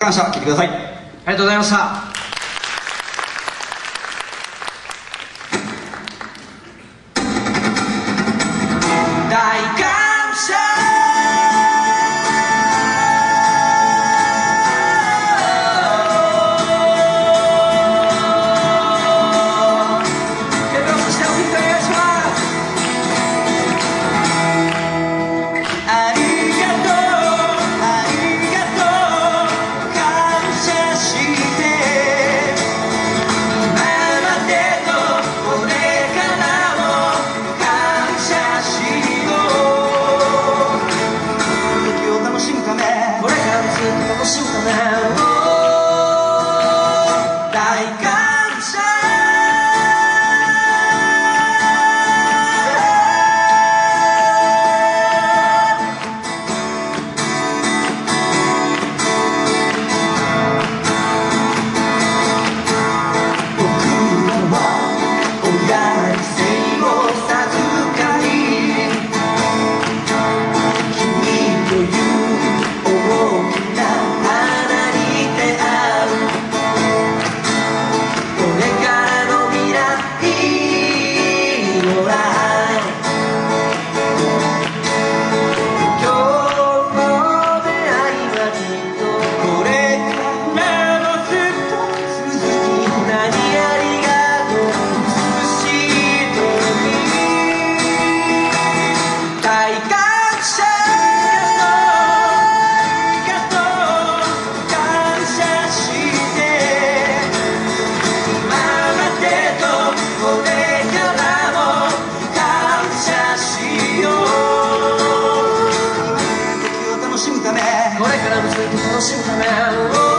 感謝、聞いてください。ありがとうございました。emotional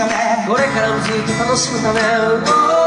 ためこれからの時期楽しむため、